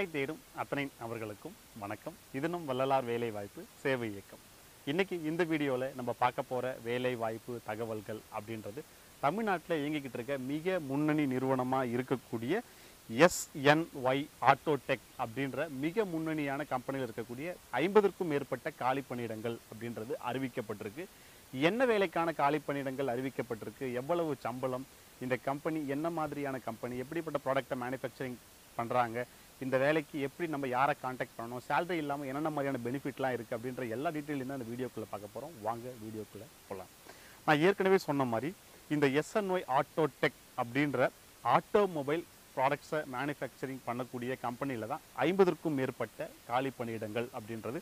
வேலை தேடும் அத்தனை அவர்களுக்கும் வணக்கம். இதனும் வள்ளலார் வேலை வாய்ப்பு சேவை இயக்கம். இன்னைக்கு இந்த வீடியோவில் நம்ம பார்க்க போகிற வேலை வாய்ப்பு தகவல்கள் அப்படின்றது தமிழ்நாட்டில் இயங்கிக்கிட்டு இருக்க மிக முன்னணி நிறுவனமாக இருக்கக்கூடிய எஸ்என்ஒய் ஆட்டோடெக் அப்படின்ற மிக முன்னணியான கம்பெனியில் இருக்கக்கூடிய ஐம்பதற்கும் மேற்பட்ட காலி பணியிடங்கள் அப்படின்றது அறிவிக்கப்பட்டிருக்கு. என்ன வேலைக்கான காலி பணியிடங்கள் அறிவிக்கப்பட்டிருக்கு? எவ்வளவு சம்பளம்? இந்த கம்பெனி என்ன மாதிரியான கம்பெனி எப்படிப்பட்ட ப்ராடக்டை மேனுஃபேக்சரிங் பண்ணுறாங்க இந்த வேலைக்கு எப்படி நம்ம யாரை காண்டாக்ட் பண்ணணும் சேலரி இல்லாமல் என்னென்ன மாதிரியான பெனிஃபிட்லாம் இருக்குது அப்படின்ற எல்லா டீட்டெயிலும் தான் இந்த வீடியோக்குள்ளே பார்க்க போகிறோம் வாங்க வீடியோக்குள்ளே போகலாம் நான் ஏற்கனவே சொன்ன மாதிரி இந்த எஸ்என்ஒய் ஆட்டோடெக் அப்படின்ற ஆட்டோமொபைல் ப்ராடக்ட்ஸை மேனுஃபேக்சரிங் பண்ணக்கூடிய கம்பெனியில் தான் ஐம்பதற்கும் மேற்பட்ட காலி பணியிடங்கள் அப்படின்றது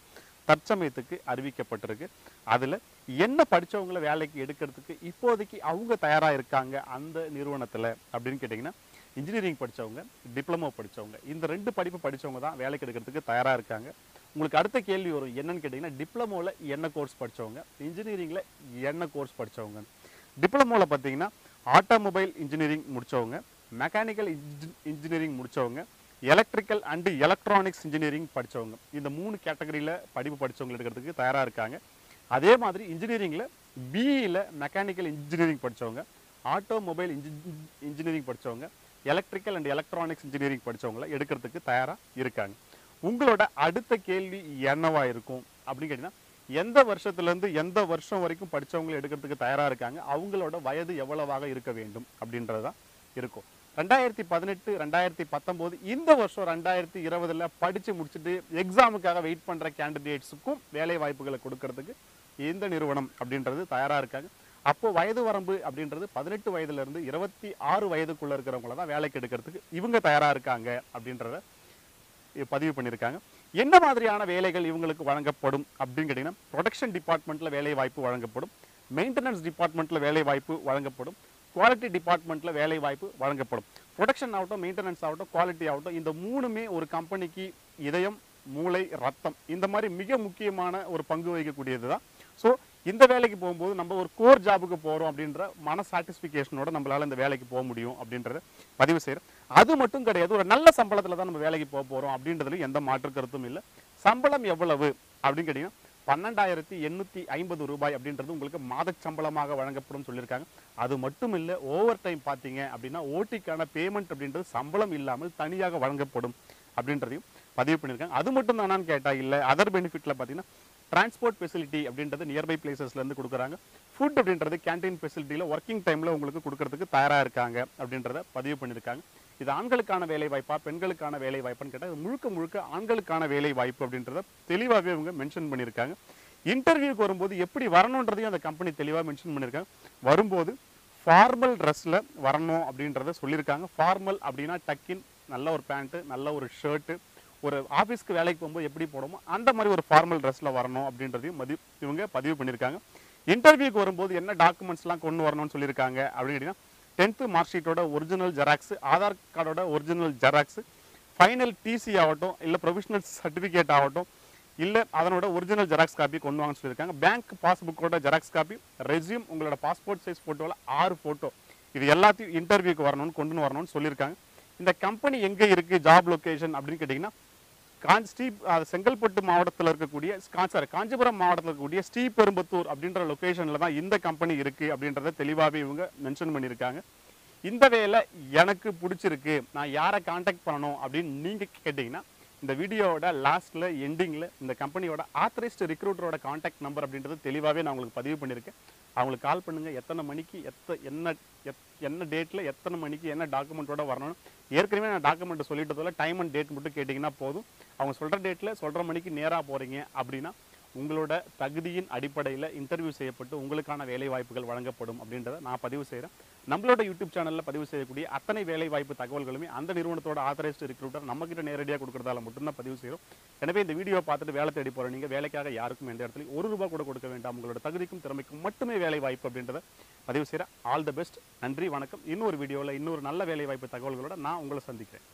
தற்சமயத்துக்கு அறிவிக்கப்பட்டிருக்கு. அதில் என்ன படித்தவங்களை வேலைக்கு எடுக்கிறதுக்கு இப்போதைக்கு அவங்க தயாராக இருக்காங்க அந்த நிறுவனத்தில் அப்படின்னு கேட்டிங்கன்னா இன்ஜினியரிங் படித்தவங்க டிப்ளமோ படித்தவங்க இந்த ரெண்டு படிப்பு படித்தவங்க தான் வேலைக்கு எடுக்கிறதுக்கு தயாராக இருக்காங்க. உங்களுக்கு அடுத்த கேள்வி வரும் என்னன்னு கேட்டிங்கன்னா டிப்ளமோவில் என்ன கோர்ஸ் படித்தவங்க இன்ஜினியரிங்கில் என்ன கோர்ஸ் படித்தவங்க டிப்ளமோவில் பார்த்தீங்கன்னா ஆட்டோமொபைல் இன்ஜினியரிங் முடித்தவங்க மெக்கானிக்கல் இன்ஜினியரிங் முடித்தவங்க எலக்ட்ரிக்கல் அண்டு எலக்ட்ரானிக்ஸ் இன்ஜினியரிங் படித்தவங்க இந்த மூணு கேட்டகரியில் படிப்பு படித்தவங்க எடுக்கிறதுக்கு தயாராக இருக்காங்க. அதே மாதிரி இன்ஜினியரிங்கில் பிஇயில் மெக்கானிக்கல் இன்ஜினியரிங் படித்தவங்க ஆட்டோமொபைல் இன்ஜி இன்ஜினியரிங் படித்தவங்க எலக்ட்ரிக்கல் அண்ட் எலக்ட்ரானிக்ஸ் இன்ஜினியரிங் படித்தவங்கள எடுக்கிறதுக்கு தயாராக இருக்காங்க. உங்களோட அடுத்த கேள்வி என்னவா இருக்கும்? அப்படின்னு கேட்டிங்கன்னா எந்த வருஷத்துலேருந்து எந்த வருஷம் வரைக்கும் படித்தவங்களை எடுக்கிறதுக்கு தயாராக இருக்காங்க? அவங்களோட வயது எவ்வளவாக இருக்க வேண்டும்? அப்படின்றது தான் இருக்கும். ரெண்டாயிரத்தி பதினெட்டு ரெண்டாயிரத்தி பத்தொம்போது இந்த வருஷம் ரெண்டாயிரத்தி இருபதுல படித்து முடிச்சுட்டு எக்ஸாமுக்காக வெயிட் பண்ணுற கேண்டிடேட்ஸுக்கும் வேலை வாய்ப்புகளை கொடுக்கறதுக்கு இந்த நிறுவனம் அப்படின்றது தயாராக இருக்காங்க. அப்போ வயது வரம்பு அப்படின்றது பதினெட்டு வயதுலேருந்து இருபத்தி ஆறு வயதுக்குள்ளே இருக்கிறவங்கள தான் வேலைக்கு எடுக்கிறதுக்கு இவங்க தயாராக இருக்காங்க அப்படின்றத பதிவு பண்ணியிருக்காங்க. என்ன மாதிரியான வேலைகள் இவங்களுக்கு வழங்கப்படும் அப்படின்னு கேட்டிங்கன்னா ப்ரொடக்ஷன் டிபார்ட்மெண்ட்டில் வேலை வாய்ப்பு வழங்கப்படும் மெயின்டெனன்ஸ் டிபார்ட்மெண்ட்டில் வேலை வாய்ப்பு வழங்கப்படும் குவாலிட்டி டிபார்ட்மெண்ட்டில் வேலை வாய்ப்பு வழங்கப்படும். ப்ரொடக்ஷன் ஆகட்டும் மெயின்டெனன்ஸ் ஆகட்டும் குவாலிட்டி ஆகட்டும் இந்த மூணுமே ஒரு கம்பெனிக்கு இதயம் மூளை ரத்தம் இந்த மாதிரி மிக முக்கியமான ஒரு பங்கு வகிக்கக்கூடியது தான் ஸோ இந்த வேலைக்கு போகும்போது நம்ம ஒரு கோர் ஜாபுக்கு போகிறோம் அப்படின்ற மன சாட்டிஸ்ஃபிகேஷனோட நம்மளால் இந்த வேலைக்கு போக முடியும் அப்படின்றத பதிவு செய்கிறேன் அது மட்டும் கிடையாது ஒரு நல்ல சம்பளத்தில் தான் நம்ம வேலைக்கு போக போகிறோம் அப்படின்றதுலையும் எந்த மாற்று கருத்தும் இல்லை. சம்பளம் எவ்வளவு அப்படின்னு கேட்டிங்கன்னா பன்னெண்டாயிரத்தி எண்ணூற்றி ஐம்பது ரூபாய் அப்படின்றது உங்களுக்கு மாத சம்பளமாக வழங்கப்படும் சொல்லியிருக்காங்க. அது மட்டும் இல்லை ஓவர் டைம் பார்த்தீங்க அப்படின்னா ஓட்டிக்கான பேமெண்ட் அப்படின்றது சம்பளம் இல்லாமல் தனியாக வழங்கப்படும் அப்படின்றதையும் பதிவு பண்ணியிருக்காங்க. அது மட்டும் தானான்னு கேட்டால் இல்லை அதர் பெனிஃபிட்டில் பார்த்தீங்கன்னா டிரான்ஸ்போர்ட் ஃபெசிலிட்டி அப்படின்றது நியர்பை பிளேசஸ்லேருந்து கொடுக்குறாங்க. ஃபுட் அப்படின்றது கேண்டீன் ஃபெசிலிட்டியில் ஒர்க்கிங் டைமில் உங்களுக்கு கொடுக்கறதுக்கு தயாராக இருக்காங்க அப்படின்றத பதிவு பண்ணியிருக்காங்க. இது ஆண்களுக்கான வேலை வாய்ப்பா பெண்களுக்கான வேலை வாய்ப்பான்னு கேட்டால் முழுக்க முழுக்க ஆண்களுக்கான வேலை வாய்ப்பு அப்படின்றத தெளிவாகவே இவங்க மென்ஷன் பண்ணியிருக்காங்க. இன்டர்வியூக்கு வரும்போது எப்படி வரணுன்றதையும் அந்த கம்பெனி தெளிவாக மென்ஷன் பண்ணியிருக்காங்க. வரும்போது ஃபார்மல் ட்ரெஸ்ஸில் வரணும் அப்படின்றத சொல்லியிருக்காங்க. ஃபார்மல் அப்படின்னா டக்கின் நல்ல ஒரு பேண்ட்டு நல்ல ஒரு ஷர்ட்டு ஒரு ஆஃபீஸ்க்கு வேலைக்கு போகும்போது எப்படி போடணுமோ அந்த மாதிரி ஒரு ஃபார்மல் ட்ரெஸ்ஸில் வரணும் அப்படின்றதையும் மதி இவங்க பதிவு பண்ணியிருக்காங்க. இன்டர்வியூக்கு வரும்போது என்ன டாக்குமெண்ட்ஸ்லாம் கொண்டு வரணும்னு சொல்லியிருக்காங்க அப்படின்னு கேட்டிங்கன்னா டென்த்து மார்க் ஷீட்டோட ஒரிஜினல் ஜெராக்ஸு ஆதார் கார்டோட ஒரிஜினல் ஜெராக்ஸ் ஃபைனல் டிசி ஆகட்டும் இல்லை ப்ரொஃபஷனல் சர்டிஃபிகேட் ஆகட்டும் இல்லை அதனோட ஒரிஜினல் ஜெராக்ஸ் காப்பி கொண்டு வாங்கன்னு சொல்லியிருக்காங்க. பேங்க் பாஸ்புக்கோட ஜெராக்ஸ் காப்பி ரெஸ்யூம் உங்களோட பாஸ்போர்ட் சைஸ் ஃபோட்டோவில் ஆறு ஃபோட்டோ இது எல்லாத்தையும் இன்டர்வியூக்கு வரணும்னு கொண்டு வரணும்னு சொல்லியிருக்காங்க. இந்த கம்பெனி எங்கே இருக்குது ஜாப் லொக்கேஷன் அப்படின்னு கேட்டிங்கன்னா காஞ்சி செங்கல்பட்டு மாவட்டத்தில் இருக்கக்கூடிய சாரி காஞ்சிபுரம் மாவட்டத்தில் இருக்கக்கூடிய ஸ்ரீபெரும்பத்தூர் அப்படின்ற லொக்கேஷனில் தான் இந்த கம்பெனி இருக்குது அப்படின்றத தெளிவாகவே இவங்க மென்ஷன் பண்ணியிருக்காங்க. இந்த வேலை எனக்கு பிடிச்சிருக்கு. நான் யாரை காண்டாக்ட் பண்ணணும் அப்படின்னு நீங்கள் கேட்டிங்கன்னா இந்த வீடியோவோட லாஸ்ட்டில் எண்டிங்கில் இந்த கம்பெனியோட ஆத்தரைஸ்டு ரிக்ரூட்டரோட காண்டாக்ட் நம்பர் அப்படின்றது தெளிவாகவே நான் உங்களுக்கு பதிவு பண்ணியிருக்கேன். அவங்களுக்கு கால் பண்ணுங்கள் எத்தனை மணிக்கு எத்த என்ன எத் என்ன டேட்டில் எத்தனை மணிக்கு என்ன டாக்குமெண்ட்டோட வரணும். ஏற்கனவே நான் டாக்குமெண்ட் சொல்லிட்டதில் டைம் அண்ட் டேட் மட்டும் கேட்டிங்கன்னா போதும். அவங்க சொல்கிற டேட்டில் சொல்கிற மணிக்கு நேராக போகிறீங்க அப்படின்னா உங்களோட தகுதியின் அடிப்படையில் இன்டர்வியூ செய்யப்பட்டு உங்களுக்கான வேலை வாய்ப்புகள் வழங்கப்படும் அப்படின்றத நான் பதிவு செய்கிறேன் நம்மளோட யூடியூப் சேனலில் பதிவு செய்யக்கூடிய அத்தனை வேலை வாய்ப்பு தகவல்களுமே அந்த நிறுவனத்தோட ஆத்தரைஸ்டு ரிக்ரூட்டர் நம்மக்கிட்ட நேரடியாக கொடுக்குறதால மட்டும்தான் பதிவு செய்கிறோம் எனவே இந்த வீடியோ பார்த்துட்டு வேலை தேடி போகிற நீங்கள் வேலைக்காக யாருக்கும் எந்த இடத்துலையும் ஒரு ரூபா கூட கொடுக்க வேண்டாம். உங்களோட தகுதிக்கும் திறமைக்கும் மட்டுமே வேலை வாய்ப்பு அப்படின்றத பதிவு செய்கிறேன் ஆல் த பெஸ்ட் நன்றி வணக்கம். இன்னொரு வீடியோவில் இன்னொரு நல்ல வேலை வாய்ப்பு தகவல்களோட நான் உங்களை சந்திக்கிறேன்.